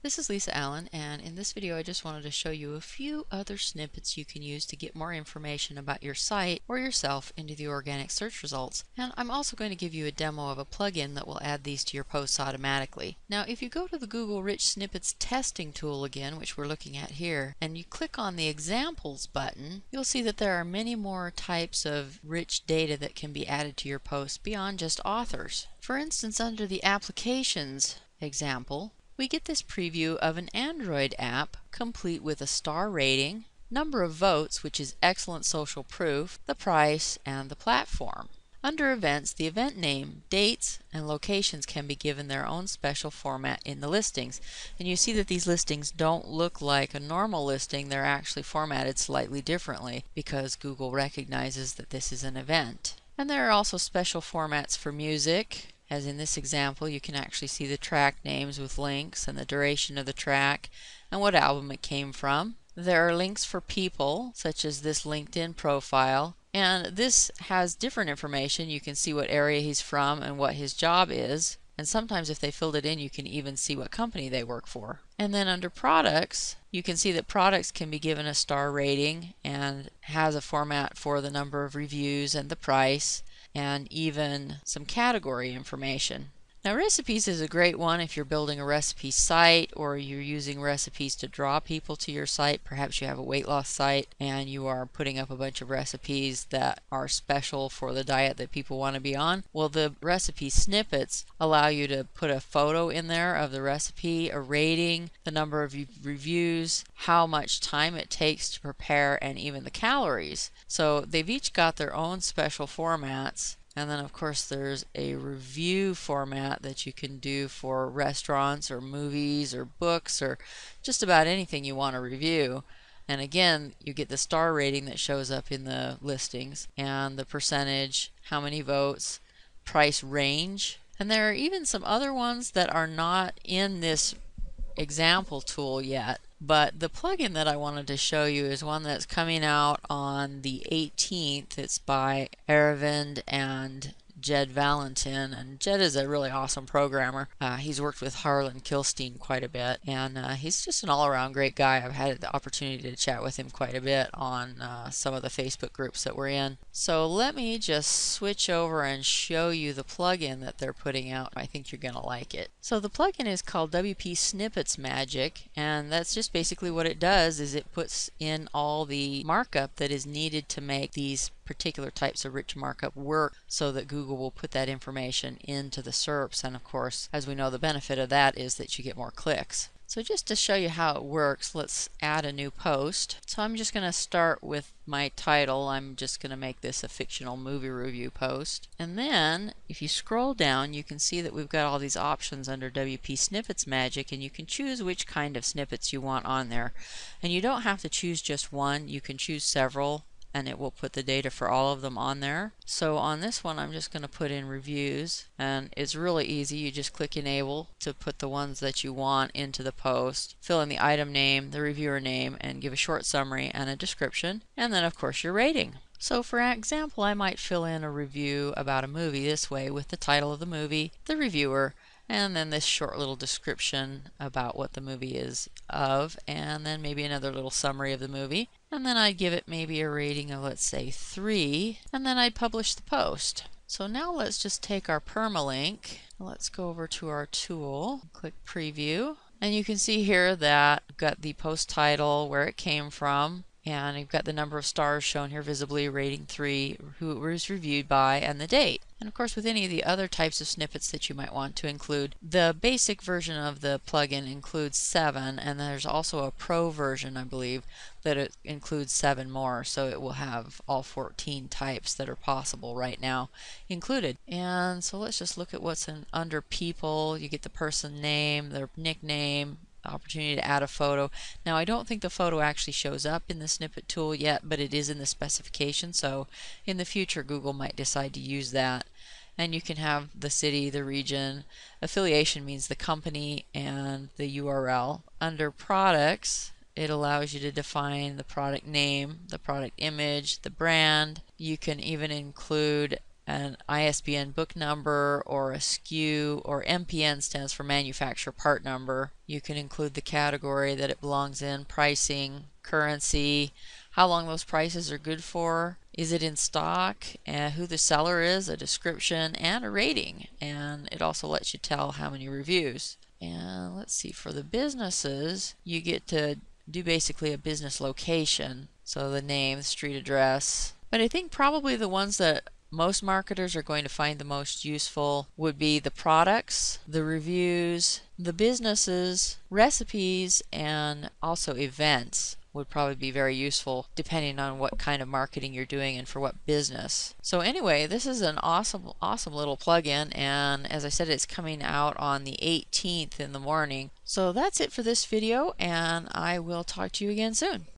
This is Lisa Allen and in this video I just wanted to show you a few other snippets you can use to get more information about your site or yourself into the organic search results. And I'm also going to give you a demo of a plugin that will add these to your posts automatically. Now if you go to the Google Rich Snippets testing tool again, which we're looking at here, and you click on the examples button, you'll see that there are many more types of rich data that can be added to your posts beyond just authors. For instance, under the applications example, we get this preview of an Android app complete with a star rating, number of votes, which is excellent social proof, the price, and the platform. Under Events, the event name, dates, and locations can be given their own special format in the listings. And you see that these listings don't look like a normal listing, they're actually formatted slightly differently because Google recognizes that this is an event. And there are also special formats for music, as in this example, you can actually see the track names with links and the duration of the track and what album it came from. There are links for people, such as this LinkedIn profile, and this has different information. You can see what area he's from and what his job is. And sometimes if they filled it in, you can even see what company they work for. And then under products, you can see that products can be given a star rating and has a format for the number of reviews and the price and even some category information. Now recipes is a great one if you're building a recipe site or you're using recipes to draw people to your site. Perhaps you have a weight loss site and you are putting up a bunch of recipes that are special for the diet that people want to be on. Well, the recipe snippets allow you to put a photo in there of the recipe, a rating, the number of reviews, how much time it takes to prepare, and even the calories. So they've each got their own special formats and then, of course, there's a review format that you can do for restaurants or movies or books or just about anything you want to review. And again, you get the star rating that shows up in the listings and the percentage, how many votes, price range. And there are even some other ones that are not in this example tool yet. But the plugin that I wanted to show you is one that's coming out on the 18th. It's by Aravind and Jed Valentin, and Jed is a really awesome programmer. Uh, he's worked with Harlan Kilstein quite a bit, and uh, he's just an all-around great guy. I've had the opportunity to chat with him quite a bit on uh, some of the Facebook groups that we're in. So let me just switch over and show you the plugin that they're putting out. I think you're going to like it. So the plugin is called WP Snippets Magic, and that's just basically what it does is it puts in all the markup that is needed to make these particular types of rich markup work so that Google will put that information into the SERPs. And of course, as we know, the benefit of that is that you get more clicks. So just to show you how it works, let's add a new post. So I'm just going to start with my title. I'm just going to make this a fictional movie review post. And then if you scroll down, you can see that we've got all these options under WP Snippets Magic and you can choose which kind of snippets you want on there. And you don't have to choose just one, you can choose several and it will put the data for all of them on there. So on this one I'm just going to put in reviews and it's really easy. You just click enable to put the ones that you want into the post, fill in the item name, the reviewer name, and give a short summary and a description, and then of course your rating. So for example, I might fill in a review about a movie this way with the title of the movie, the reviewer, and then this short little description about what the movie is of, and then maybe another little summary of the movie. And then I'd give it maybe a rating of, let's say, 3, and then I'd publish the post. So now let's just take our permalink. Let's go over to our tool, click preview, and you can see here that I've got the post title, where it came from, and you've got the number of stars shown here visibly, rating 3, who it was reviewed by, and the date. And of course with any of the other types of snippets that you might want to include, the basic version of the plugin includes 7 and there's also a pro version I believe that it includes 7 more so it will have all 14 types that are possible right now included. And so let's just look at what's in, under people. You get the person name, their nickname, opportunity to add a photo. Now I don't think the photo actually shows up in the snippet tool yet, but it is in the specification, so in the future Google might decide to use that. And you can have the city, the region. Affiliation means the company and the URL. Under products, it allows you to define the product name, the product image, the brand. You can even include an ISBN book number or a SKU, or MPN stands for manufacturer part number. You can include the category that it belongs in, pricing, currency, how long those prices are good for, is it in stock, and who the seller is, a description, and a rating. And it also lets you tell how many reviews. And let's see, for the businesses, you get to do basically a business location. So the name, the street address. But I think probably the ones that most marketers are going to find the most useful would be the products, the reviews, the businesses, recipes, and also events would probably be very useful depending on what kind of marketing you're doing and for what business. So anyway, this is an awesome awesome little plugin and as I said it's coming out on the 18th in the morning. So that's it for this video and I will talk to you again soon.